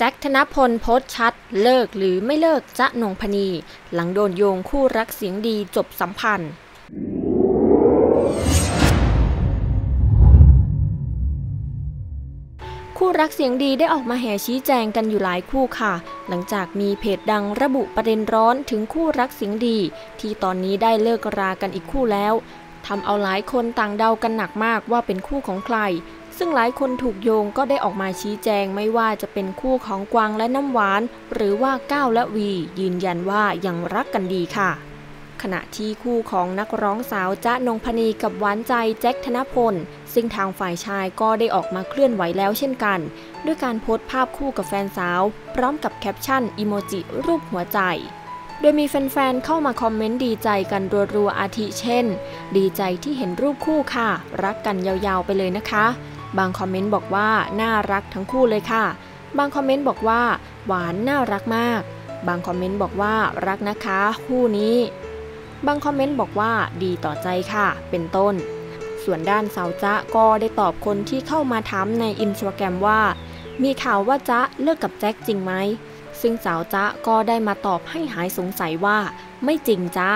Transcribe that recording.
แจ็คธนพลโพสชัด เลิกหรือไม่เลิกจะนงพนี หลังโดนโยงคู่รักเสียงดีจบสัมพันธ์คู่รักเสียงดีได้ออกมาแห่ชี้แจงกันอยู่หลายคู่ค่ะ หลังจากมีเพจดังระบุประเด็นร้อนถึงคู่รักเสียงดี ที่ตอนนี้ได้เลิกรากันอีกคู่แล้วทำเอาหลายคนต่างเดากันหนักมากว่าเป็นคู่ของใคร ซึ่งหลายคนถูกโยงก็ได้ออกมาชี้แจงไม่ว่าจะเป็นคู่ของกวางและน้ำหวาน หรือว่าก้าวและวี ยืนยันว่ายังรักกันดีค่ะ ขณะที่คู่ของนักร้องสาวจ๊ะนงพนีกับหวานใจแจ็คธนพล ซึ่งทางฝ่ายชายก็ได้ออกมาเคลื่อนไหวแล้วเช่นกัน ด้วยการโพสต์ภาพคู่กับแฟนสาว พร้อมกับแคปชั่นอิโมจิรูปหัวใจโดยมีแฟนๆ เข้ามาคอมเมนต์ดีใจกันรัวๆ อาทิเช่น ดีใจที่เห็นรูปคู่ค่ะ รักกันยาวๆ ไปเลยนะคะ บางคอมเมนต์บอกว่าน่ารักทั้งคู่เลยค่ะ บางคอมเมนต์บอกว่า หวานน่ารักมาก บางคอมเมนต์บอกว่ารักนะคะคู่นี้ บางคอมเมนต์บอกว่าดีต่อใจค่ะ เป็นต้น ส่วนด้านสาวจ๊ะก็ได้ตอบคนที่เข้ามาถามในอินสตาแกรมว่า มีข่าวว่าจ๊ะเลิกกับแจ็คจริงไหมซึ่งสาวจ๊ะก็ได้มาตอบให้หายสงสัยว่า ไม่จริงจ้า